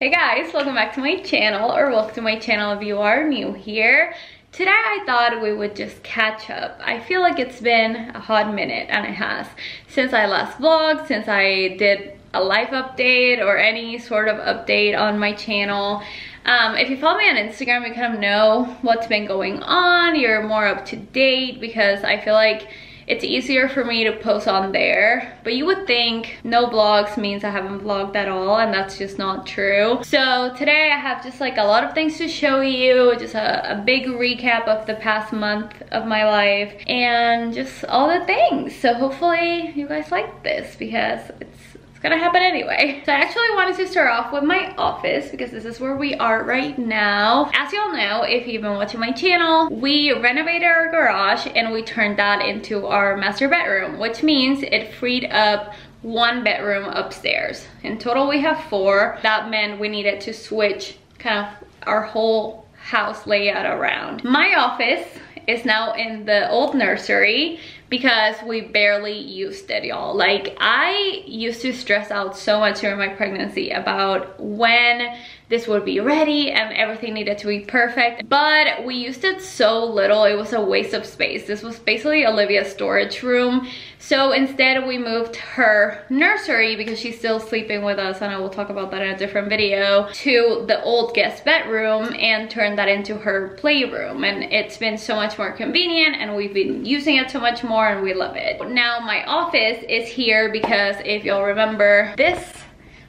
Hey guys, welcome back to my channel, or welcome to my channel if you are new here. Today I thought we would just catch up. I feel like it's been a hot minute, and it has, since I last vlogged, since I did a life update or any sort of update on my channel. Um, if you follow me on Instagram, you kind of know what's been going on. You're more up to date because I feel like it's easier for me to post on there. But you would think no vlogs means I haven't vlogged at all and that's just not true. So today I have just like a lot of things to show you, just a, a big recap of the past month of my life and just all the things. So hopefully you guys like this because it's it's gonna happen anyway. So I actually wanted to start off with my office because this is where we are right now. As y'all know, if you've been watching my channel, we renovated our garage and we turned that into our master bedroom, which means it freed up one bedroom upstairs. In total, we have four. That meant we needed to switch kind of our whole house layout around. My office is now in the old nursery because we barely used it y'all. Like i used to stress out so much during my pregnancy about when this would be ready and everything needed to be perfect but we used it so little. It was a waste of space. This was basically olivia's storage room. So instead we moved her nursery because she's still sleeping with us and i will talk about that in a different video to the old guest bedroom and turned that into her playroom. And it's been so much more convenient and we've been using it so much more and we love it. Now my office is here because if y'all remember this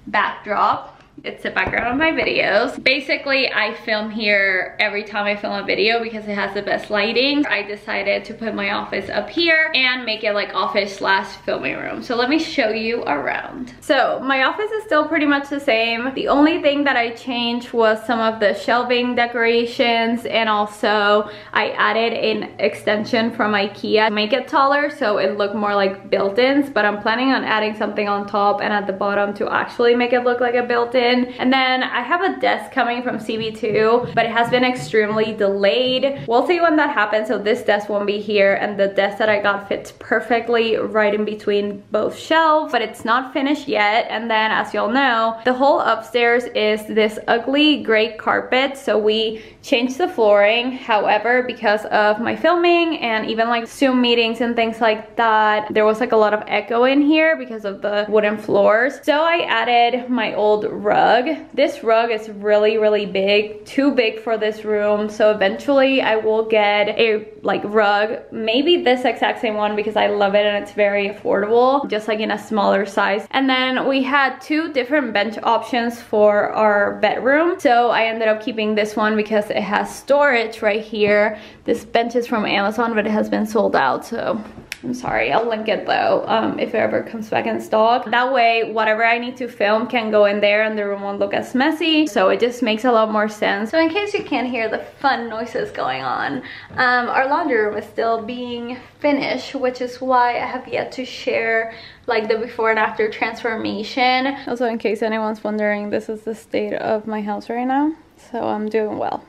backdrop it's the background of my videos. Basically, I film here every time I film a video because it has the best lighting. I decided to put my office up here and make it like office slash filming room. So let me show you around. So my office is still pretty much the same. The only thing that I changed was some of the shelving decorations and also I added an extension from Ikea to make it taller so it looked more like built-ins but I'm planning on adding something on top and at the bottom to actually make it look like a built-in and then I have a desk coming from CB2, but it has been extremely delayed. We'll see when that happens, so this desk won't be here, and the desk that I got fits perfectly right in between both shelves, but it's not finished yet. And then, as y'all know, the whole upstairs is this ugly gray carpet, so we changed the flooring. However, because of my filming and even like Zoom meetings and things like that, there was like a lot of echo in here because of the wooden floors. So I added my old rug. This rug is really, really big, too big for this room. So eventually I will get a like rug, maybe this exact same one because I love it and it's very affordable, just like in a smaller size. And then we had two different bench options for our bedroom. So I ended up keeping this one because it has storage right here. This bench is from Amazon, but it has been sold out. So I'm sorry, I'll link it though um, if it ever comes back in stock. That way, whatever I need to film can go in there and the room won't look as messy. So it just makes a lot more sense. So in case you can't hear the fun noises going on, um, our laundry room is still being finished, which is why I have yet to share like the before and after transformation. Also, in case anyone's wondering, this is the state of my house right now. So I'm doing well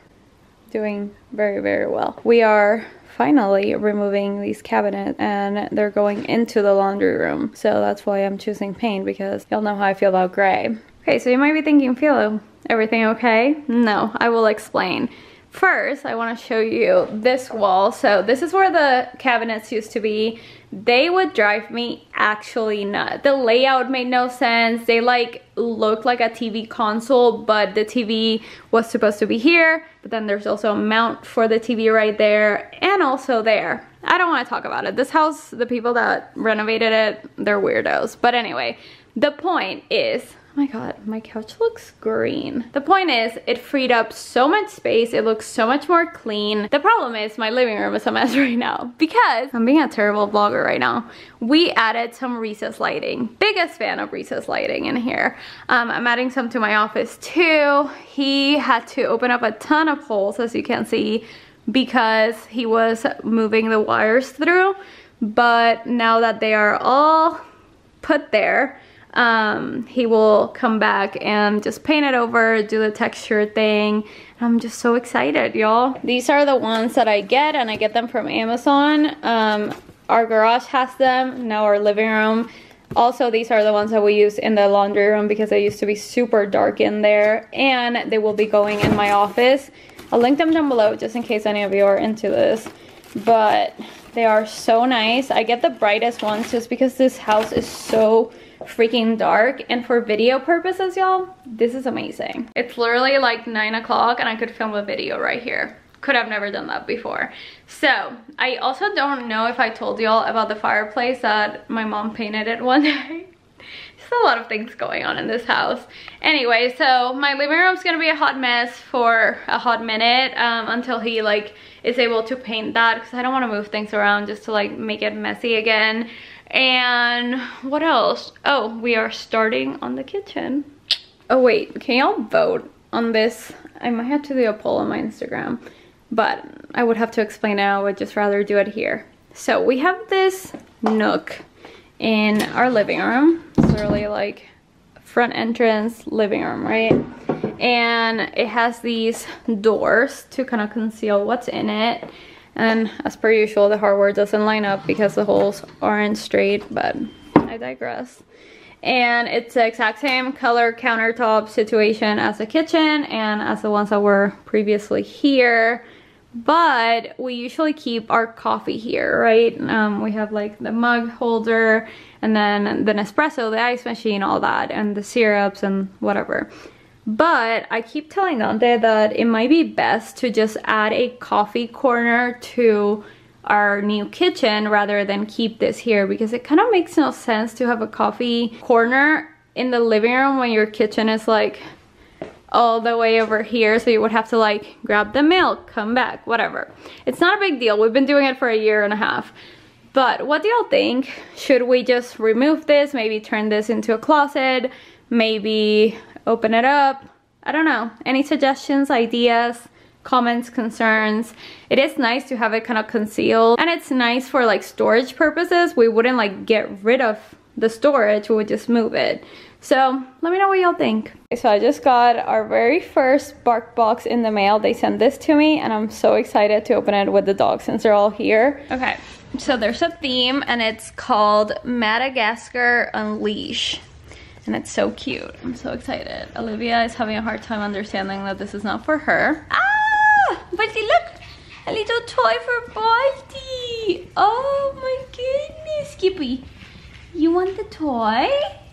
doing very very well we are finally removing these cabinets and they're going into the laundry room. So that's why I'm choosing paint because y'all know how I feel about gray. Okay, so you might be thinking, Filo, everything okay? No, I will explain. First, I want to show you this wall. So this is where the cabinets used to be. They would drive me actually nuts. The layout made no sense. They like looked like a TV console, but the TV was supposed to be here. But then there's also a mount for the TV right there and also there. I don't want to talk about it. This house, the people that renovated it, they're weirdos. But anyway, the point is my god, my couch looks green. The point is, it freed up so much space. It looks so much more clean. The problem is my living room is a mess right now because I'm being a terrible vlogger right now. We added some recess lighting. Biggest fan of recess lighting in here. Um, I'm adding some to my office too. He had to open up a ton of holes as you can see because he was moving the wires through. But now that they are all put there, um, he will come back and just paint it over, do the texture thing. I'm just so excited, y'all. These are the ones that I get and I get them from Amazon. Um, our garage has them, now our living room Also, these are the ones that we use in the laundry room because they used to be super dark in there. And they will be going in my office. I'll link them down below just in case any of you are into this. But they are so nice. I get the brightest ones just because this house is so freaking dark. And for video purposes, y'all, this is amazing. It's literally like 9 o'clock and I could film a video right here could have never done that before. So, I also don't know if I told y'all about the fireplace that my mom painted it one day. There's a lot of things going on in this house. Anyway, so my living room's gonna be a hot mess for a hot minute um, until he like is able to paint that because I don't want to move things around just to like make it messy again. And what else? Oh, we are starting on the kitchen. Oh wait, can y'all vote on this? I might have to do a poll on my Instagram but I would have to explain it. I would just rather do it here. So we have this nook in our living room. It's literally like front entrance living room, right? And it has these doors to kind of conceal what's in it. And as per usual, the hardware doesn't line up because the holes aren't straight, but I digress. And it's the exact same color countertop situation as the kitchen and as the ones that were previously here but we usually keep our coffee here, right? Um, we have like the mug holder and then the Nespresso, the ice machine, all that, and the syrups and whatever. But I keep telling Dante that it might be best to just add a coffee corner to our new kitchen rather than keep this here because it kind of makes no sense to have a coffee corner in the living room when your kitchen is like all the way over here. So you would have to like grab the milk come back whatever. It's not a big deal. We've been doing it for a year and a half. But what do y'all think? Should we just remove this? Maybe turn this into a closet? Maybe open it up I don't know any suggestions ideas comments concerns it is nice to have it kind of concealed and it's nice for like storage purposes we wouldn't like get rid of the storage we would just move it so let me know what y'all think. So I just got our very first BarkBox in the mail. They sent this to me and I'm so excited to open it with the dogs since they're all here. Okay, so there's a theme and it's called Madagascar Unleash. And it's so cute. I'm so excited. Olivia is having a hard time understanding that this is not for her. Ah! Balti, look! A little toy for Balti! Oh my goodness, Skippy. You want the toy?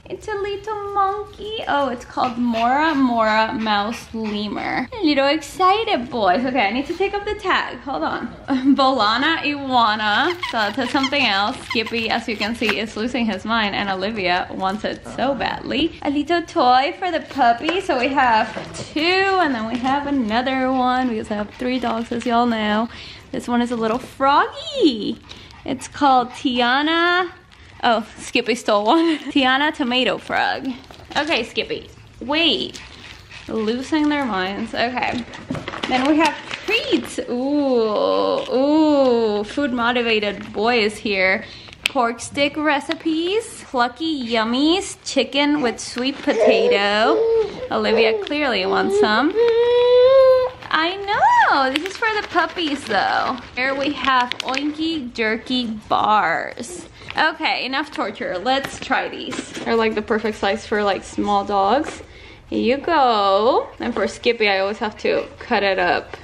It's a little monkey. Oh, it's called Mora Mora Mouse Lemur. A little excited boys. Okay, I need to take off the tag. Hold on. Bolana Iwana. So that's something else. Skippy, as you can see, is losing his mind and Olivia wants it so badly. A little toy for the puppy. So we have two and then we have another one because I have three dogs as y'all know. This one is a little froggy. It's called Tiana Oh, Skippy stole one. Tiana Tomato Frog. Okay, Skippy. Wait. Losing their minds. Okay. Then we have treats. Ooh, ooh. Food motivated boy is here. Pork stick recipes, plucky yummies, chicken with sweet potato. Olivia clearly wants some. I know, this is for the puppies though. Here we have oinky jerky bars. Okay, enough torture. Let's try these. They're like the perfect size for like small dogs. Here you go. And for Skippy, I always have to cut it up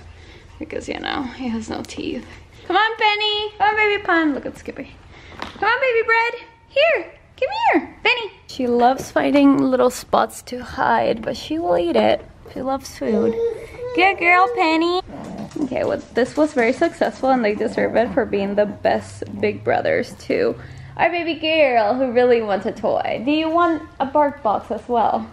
because, you know, he has no teeth. Come on, Penny. Come on, baby pun. Look at Skippy. Come on, baby bread. Here, come here, Penny. She loves finding little spots to hide, but she will eat it. She loves food. Good girl, Penny. Okay, well, this was very successful and they deserve it for being the best big brothers too our baby girl who really wants a toy. Do you want a BarkBox as well?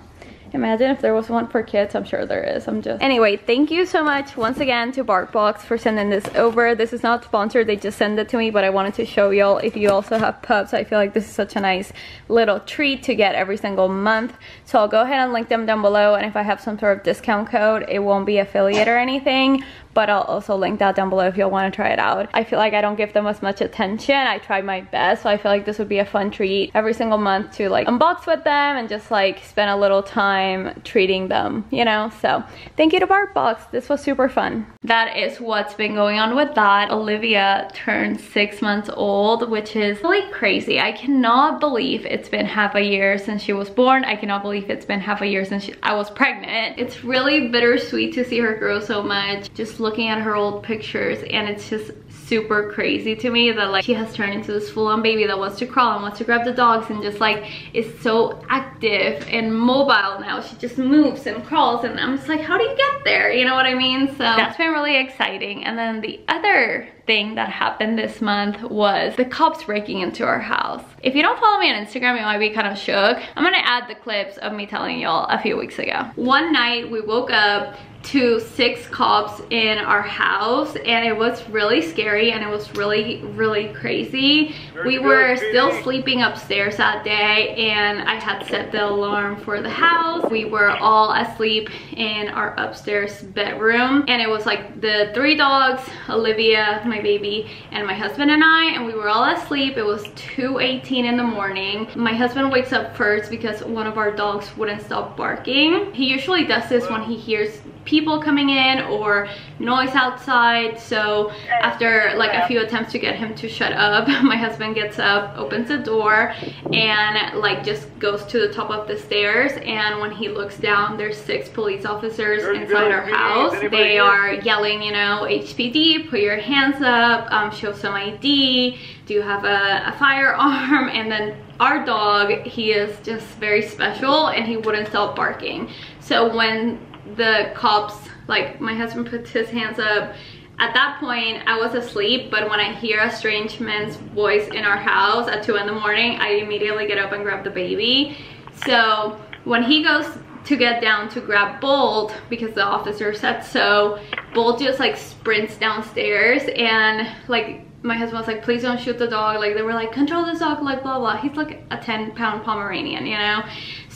Imagine if there was one for kids. I'm sure there is. I'm just... Anyway, thank you so much once again to BarkBox for sending this over. This is not sponsored. They just sent it to me, but I wanted to show y'all if you also have pups. I feel like this is such a nice little treat to get every single month. So I'll go ahead and link them down below. And if I have some sort of discount code, it won't be affiliate or anything but I'll also link that down below if you'll want to try it out. I feel like I don't give them as much attention. I try my best, so I feel like this would be a fun treat every single month to like unbox with them and just like spend a little time treating them, you know? So thank you to BarkBox. This was super fun. That is what's been going on with that. Olivia turned six months old, which is really crazy. I cannot believe it's been half a year since she was born. I cannot believe it's been half a year since she, I was pregnant. It's really bittersweet to see her grow so much. Just looking at her old pictures and it's just super crazy to me that like she has turned into this full-on baby that wants to crawl and wants to grab the dogs and just like is so active and mobile now. She just moves and crawls and i'm just like how do you get there? You know what i mean? So that's been really exciting. And then the other thing that happened this month was the cops breaking into our house. If you don't follow me on Instagram, you might be kind of shook. I'm gonna add the clips of me telling y'all a few weeks ago. One night we woke up to six cops in our house and it was really scary and it was really really crazy we were still sleeping upstairs that day and i had set the alarm for the house we were all asleep in our upstairs bedroom and it was like the three dogs olivia my baby and my husband and i and we were all asleep. It was 2:18 in the morning. My husband wakes up first because one of our dogs wouldn't stop barking. He usually does this when he hears people coming in or noise outside. So after like a few attempts to get him to shut up my husband gets up opens the door and like just goes to the top of the stairs. And when he looks down there's six police officers inside our house. They are yelling you know HPD put your hands up um, show some ID do you have a, a firearm? And then our dog he is just very special and he wouldn't stop barking. So when the cops, like my husband puts his hands up. At that point, I was asleep, but when I hear a strange man's voice in our house at two in the morning, I immediately get up and grab the baby. So when he goes to get down to grab Bolt, because the officer said so, Bolt just like sprints downstairs and like my husband was like, please don't shoot the dog. Like they were like, control this dog, like blah, blah. He's like a 10 pound Pomeranian, you know?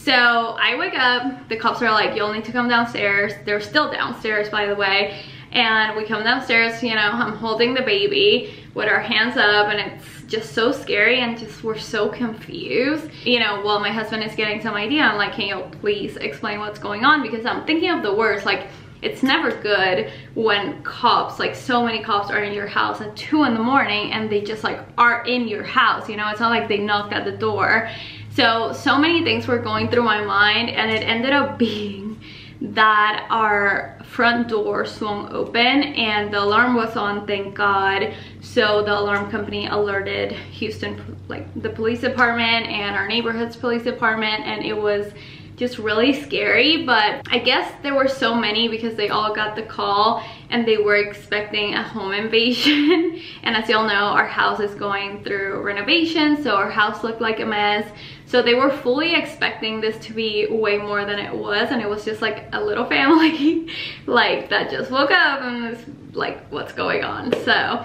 So I wake up, the cops are like, you'll need to come downstairs. They're still downstairs, by the way. And we come downstairs, you know, I'm holding the baby with our hands up and it's just so scary and just we're so confused. You know, while my husband is getting some idea, I'm like, can you please explain what's going on? Because I'm thinking of the worst, like, it's never good when cops like so many cops are in your house at two in the morning and they just like are in your house you know it's not like they knocked at the door so, so many things were going through my mind and it ended up being that our front door swung open and the alarm was on, thank God. So the alarm company alerted Houston, like the police department and our neighborhood's police department and it was just really scary but I guess there were so many because they all got the call and they were expecting a home invasion and as y'all know our house is going through renovation so our house looked like a mess so they were fully expecting this to be way more than it was and it was just like a little family like that just woke up and was like what's going on so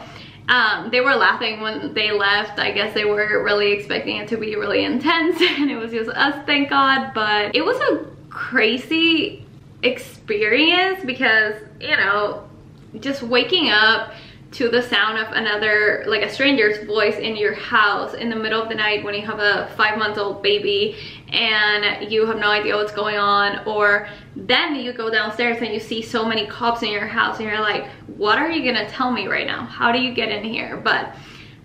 um, they were laughing when they left. I guess they were really expecting it to be really intense and it was just us, thank God. But it was a crazy experience because, you know, just waking up to the sound of another like a stranger's voice in your house in the middle of the night when you have a five month old baby and you have no idea what's going on or then you go downstairs and you see so many cops in your house and you're like what are you gonna tell me right now? How do you get in here? But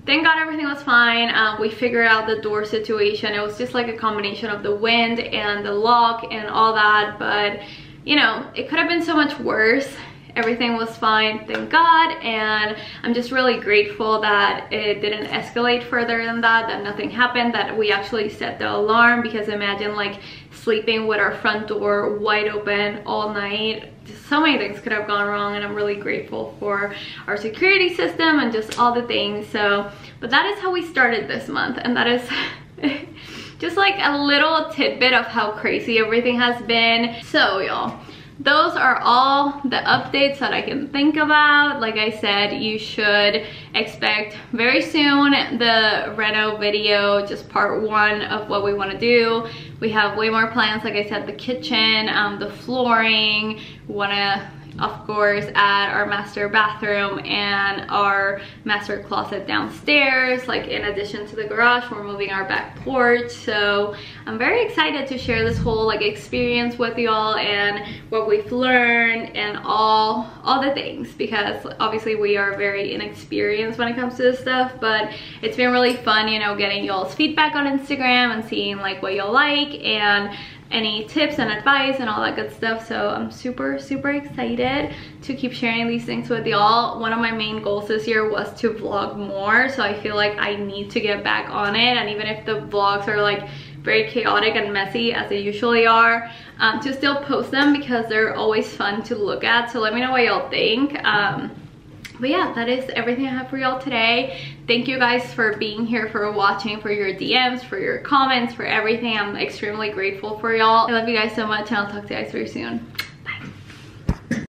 thank god everything was fine. Um, we figured out the door situation. It was just like a combination of the wind and the lock and all that but you know it could have been so much worse everything was fine thank god and i'm just really grateful that it didn't escalate further than that that nothing happened that we actually set the alarm because imagine like sleeping with our front door wide open all night. So many things could have gone wrong and i'm really grateful for our security system and just all the things so but that is how we started this month and that is just like a little tidbit of how crazy everything has been. So y'all those are all the updates that I can think about. Like I said, you should expect very soon the reno video, just part one of what we want to do. We have way more plans, like I said, the kitchen, um, the flooring, want to of course at our master bathroom and our master closet downstairs like in addition to the garage we're moving our back porch. So i'm very excited to share this whole like experience with y'all and what we've learned and all all the things because obviously we are very inexperienced when it comes to this stuff but it's been really fun you know getting y'all's feedback on instagram and seeing like what y'all like and any tips and advice and all that good stuff. So i'm super super excited to keep sharing these things with y'all. One of my main goals this year was to vlog more so i feel like i need to get back on it. And even if the vlogs are like very chaotic and messy as they usually are um, to still post them because they're always fun to look at. So let me know what y'all think. Um, but yeah that is everything i have for y'all today. Thank you guys for being here for watching for your dms for your comments for everything. I'm extremely grateful for y'all. I love you guys so much and i'll talk to you guys very soon